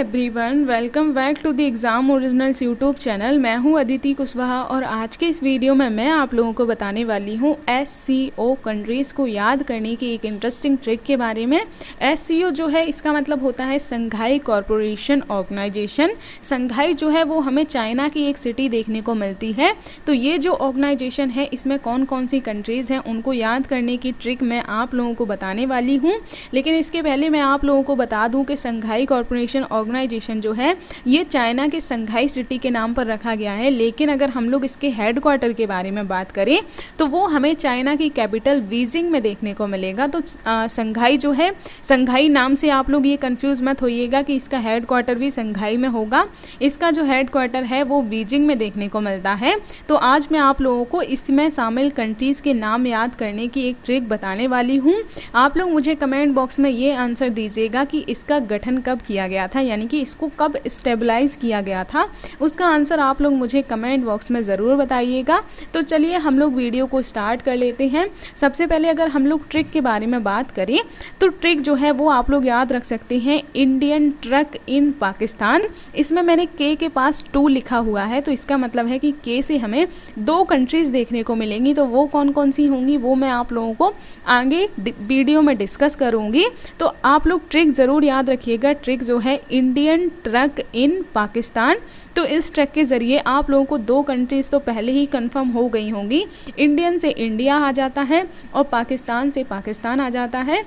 Everyone welcome back to the exam originals YouTube channel मैं हूँ अदिति कुशवाहा और आज के इस वीडियो में मैं आप लोगों को बताने वाली हूँ एस सी ओ कंट्रीज़ को याद करने की एक इंटरेस्टिंग ट्रिक के बारे में। एस सी ओ जो है, इसका मतलब होता है संघाई कॉरपोरेशन ऑर्गेनाइजेशन संघाई जो है, वो हमें चाइना की एक सिटी देखने को मिलती है। तो ये जो ऑर्गेनाइजेशन है, इसमें कौन कौन सी कंट्रीज़ हैं, उनको याद करने की ट्रिक मैं आप लोगों को बताने वाली हूँ। लेकिन इसके पहले मैं आप लोगों को बता दूँ कि संघाई कॉरपोरेशन इंफॉर्मेशन ऑर्गेनाइजेशन जो है, ये चाइना के संघाई सिटी के नाम पर रखा गया है। लेकिन अगर हम लोग इसके हेडक्वार्टर के बारे में बात करें तो वो हमें चाइना की कैपिटल बीजिंग में देखने को मिलेगा। तो संघाई जो है संघाई नाम से आप लोग ये कन्फ्यूज़ मत होइएगा कि इसका हेड क्वार्टर भी संघाई में होगा। इसका जो हेड क्वार्टर है, वो बीजिंग में देखने को मिलता है। तो आज मैं आप लोगों को इसमें शामिल कंट्रीज़ के नाम याद करने की एक ट्रिक बताने वाली हूँ। आप लोग मुझे कमेंट बॉक्स में ये आंसर दीजिएगा कि इसका गठन कब किया गया था, यानी कि इसको कब स्टेबलाइज किया गया था, उसका आंसर आप लोग मुझे कमेंट बॉक्स में ज़रूर बताइएगा। तो चलिए हम लोग वीडियो को स्टार्ट कर लेते हैं। सबसे पहले अगर हम लोग ट्रिक के बारे में बात करें तो ट्रिक जो है वो आप लोग याद रख सकते हैं, इंडियन ट्रक इन पाकिस्तान। इसमें मैंने के के पास टू लिखा हुआ है तो इसका मतलब है कि के से हमें दो कंट्रीज़ देखने को मिलेंगी तो वो कौन कौन सी होंगी, वो मैं आप लोगों को आगे वीडियो में डिस्कस करूँगी। तो आप लोग ट्रिक ज़रूर याद रखिएगा, ट्रिक जो है इंडियन ट्रक इन पाकिस्तान तो इस ट्रक के ज़रिए आप लोगों को दो कंट्रीज़ तो पहले ही कंफर्म हो गई होंगी। इंडियन से इंडिया आ जाता है और पाकिस्तान से पाकिस्तान आ जाता है।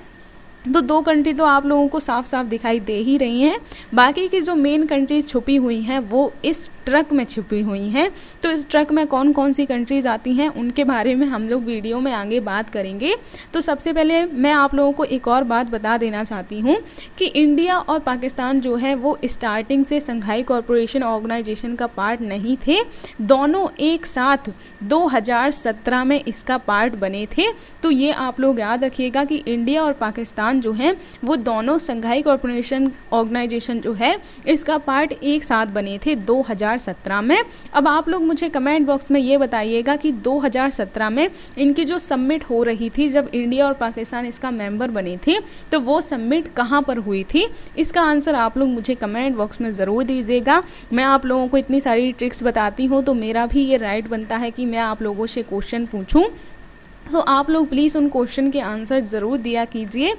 तो दो कंट्री तो आप लोगों को साफ़ साफ़ दिखाई दे ही रही हैं। बाकी की जो मेन कंट्रीज़ छुपी हुई हैं, वो इस ट्रक में छुपी हुई हैं। तो इस ट्रक में कौन कौन सी कंट्रीज़ आती हैं, उनके बारे में हम लोग वीडियो में आगे बात करेंगे। तो सबसे पहले मैं आप लोगों को एक और बात बता देना चाहती हूँ कि इंडिया और पाकिस्तान जो है, वो स्टार्टिंग से संघाई कॉरपोरेशन ऑर्गेनाइजेशन का पार्ट नहीं थे। दोनों एक साथ दो हज़ार सत्रह में इसका पार्ट बने थे। तो ये आप लोग याद रखिएगा कि इंडिया और पाकिस्तान पाकिस्तान जो है, वो दोनों संघाई कॉरपोरेशन ऑर्गेनाइजेशन जो है, इसका पार्ट एक साथ बने थे 2017 में। अब आप लोग मुझे कमेंट बॉक्स में ये बताइएगा कि 2017 में इनकी जो सबमिट हो रही थी, जब इंडिया और पाकिस्तान इसका मेंबर बने थे तो वो सबमिट कहाँ पर हुई थी? इसका आंसर आप लोग मुझे कमेंट बॉक्स में ज़रूर दीजिएगा। मैं आप लोगों को इतनी सारी ट्रिक्स बताती हूँ तो मेरा भी ये राइट बनता है कि मैं आप लोगों से क्वेश्चन पूछूँ। तो आप लोग प्लीज़ उन क्वेश्चन के आंसर ज़रूर दिया कीजिए,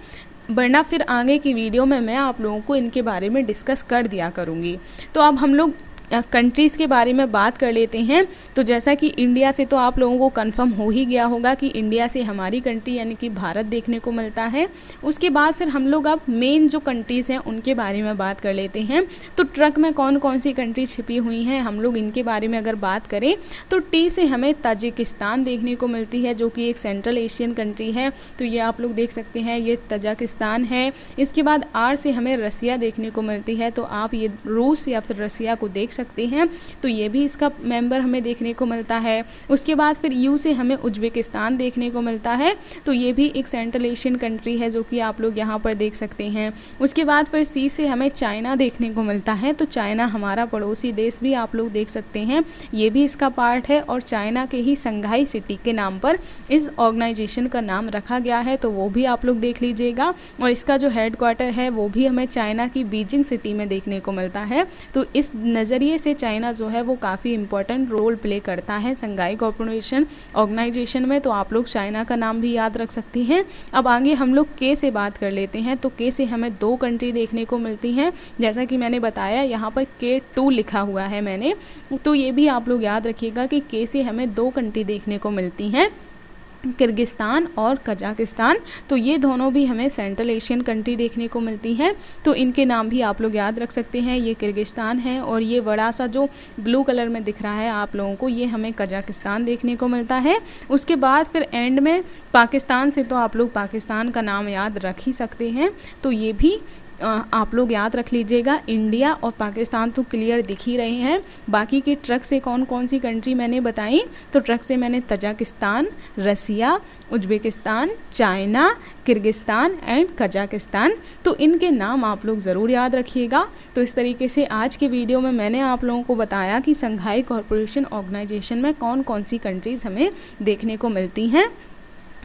वरना फिर आगे की वीडियो में मैं आप लोगों को इनके बारे में डिस्कस कर दिया करूँगी। तो अब हम लोग कंट्रीज़ के बारे में बात कर लेते हैं। तो जैसा कि इंडिया से तो आप लोगों को कंफर्म हो ही गया होगा कि इंडिया से हमारी कंट्री यानी कि भारत देखने को मिलता है। उसके बाद फिर हम लोग अब मेन जो कंट्रीज़ हैं, उनके बारे में बात कर लेते हैं। तो ट्रक में कौन कौन सी कंट्री छिपी हुई हैं, हम लोग इनके बारे में अगर बात करें तो टी से हमें ताजिकिस्तान देखने को मिलती है, जो कि एक सेंट्रल एशियन कंट्री है। तो ये आप लोग देख सकते हैं, ये तजाकिस्तान है। इसके बाद आर से हमें रसिया देखने को मिलती है तो आप ये रूस या फिर रसिया को देख सकते हैं तो ये भी इसका मेंबर हमें देखने को मिलता है। उसके बाद फिर यू से हमें उज्बेकिस्तान देखने को मिलता है तो ये भी एक सेंट्रल एशियन कंट्री है जो कि आप लोग यहाँ पर देख सकते हैं। उसके बाद फिर सी से हमें चाइना देखने को मिलता है तो चाइना हमारा पड़ोसी देश भी आप लोग देख सकते हैं। ये भी इसका पार्ट है और चाइना के ही संघाई सिटी के नाम पर इस ऑर्गेनाइजेशन का नाम रखा गया है तो वो भी आप लोग देख लीजिएगा। और इसका जो हेड क्वार्टर है, वो भी हमें चाइना की बीजिंग सिटी में देखने को मिलता है। तो इस नज़रिए नज़रिए से चाइना जो है वो काफ़ी इंपॉर्टेंट रोल प्ले करता है संघाई कॉरपोरेशन ऑर्गेनाइजेशन में तो आप लोग चाइना का नाम भी याद रख सकती हैं। अब आगे हम लोग के से बात कर लेते हैं तो के से हमें दो कंट्री देखने को मिलती हैं। जैसा कि मैंने बताया, यहाँ पर के टू लिखा हुआ है मैंने। तो ये भी आप लोग याद रखिएगा कि के से हमें दो कंट्री देखने को मिलती हैं। किर्गिस्तान और कजाकिस्तान। तो ये दोनों भी हमें सेंट्रल एशियन कंट्री देखने को मिलती हैं। तो इनके नाम भी आप लोग याद रख सकते हैं। ये किर्गिस्तान है और ये बड़ा सा जो ब्लू कलर में दिख रहा है आप लोगों को, ये हमें कजाकिस्तान देखने को मिलता है। उसके बाद फिर एंड में पाकिस्तान से तो आप लोग पाकिस्तान का नाम याद रख ही सकते हैं। तो ये भी आप लोग याद रख लीजिएगा, इंडिया और पाकिस्तान तो क्लियर दिख ही रहे हैं। बाकी के ट्रक से कौन कौन सी कंट्री मैंने बताई? तो ट्रक से मैंने Tajikistan, Russia, Uzbekistan, China, Kyrgyzstan and Kazakhstan. तो इनके नाम आप लोग ज़रूर याद रखिएगा। तो इस तरीके से आज के वीडियो में मैंने आप लोगों को बताया कि संघाई कॉरपोरेशन ऑर्गेनाइजेशन में कौन कौन सी कंट्रीज़ हमें देखने को मिलती हैं।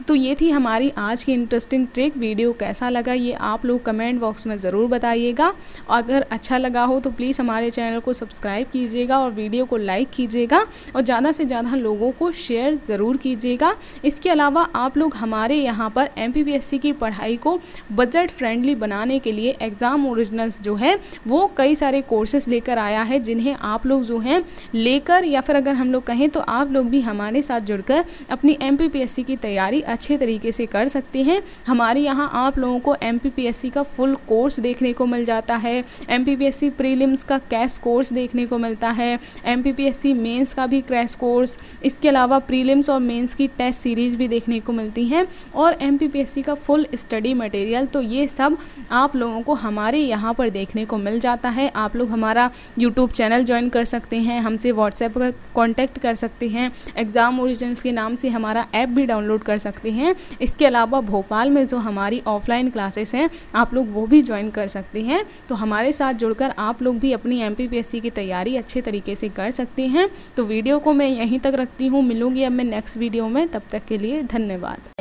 तो ये थी हमारी आज की इंटरेस्टिंग ट्रिक वीडियो कैसा लगा ये आप लोग कमेंट बॉक्स में ज़रूर बताइएगा। अगर अच्छा लगा हो तो प्लीज़ हमारे चैनल को सब्सक्राइब कीजिएगा और वीडियो को लाइक कीजिएगा और ज़्यादा से ज़्यादा लोगों को शेयर ज़रूर कीजिएगा। इसके अलावा आप लोग हमारे यहाँ पर एम की पढ़ाई को बजट फ्रेंडली बनाने के लिए एग्ज़ाम ओरिजिनल्स जो है, वो कई सारे कोर्सेज लेकर आया है, जिन्हें आप लोग जो हैं लेकर या फिर अगर हम लोग कहें तो आप लोग भी हमारे साथ जुड़कर अपनी एमपीपीएससी की तैयारी अच्छे तरीके से कर सकते हैं। हमारे यहाँ आप लोगों को एम का फुल कोर्स देखने को मिल जाता है। एम प्रीलिम्स का कैश कोर्स देखने को मिलता है। एम पी का भी क्रैश कोर्स इसके अलावा प्रीलिम्स और मेंस की टेस्ट सीरीज़ भी देखने को मिलती हैं और एम का फुल स्टडी मटेरियल तो ये सब आप लोगों को हमारे यहाँ पर देखने को मिल जाता है। आप लोग हमारा यूट्यूब चैनल ज्वाइन कर सकते हैं। हमसे व्हाट्सएप पर कॉन्टैक्ट कर सकते हैं। एग्ज़ाम ओरिजिनल्स के नाम से हमारा ऐप भी डाउनलोड कर सकते सकते हैं। इसके अलावा भोपाल में जो हमारी ऑफलाइन क्लासेस हैं, आप लोग वो भी ज्वाइन कर सकते हैं। तो हमारे साथ जुड़कर आप लोग भी अपनी एम की तैयारी अच्छे तरीके से कर सकते हैं। तो वीडियो को मैं यहीं तक रखती हूँ। मिलूँगी अब मैं नेक्स्ट वीडियो में। तब तक के लिए धन्यवाद।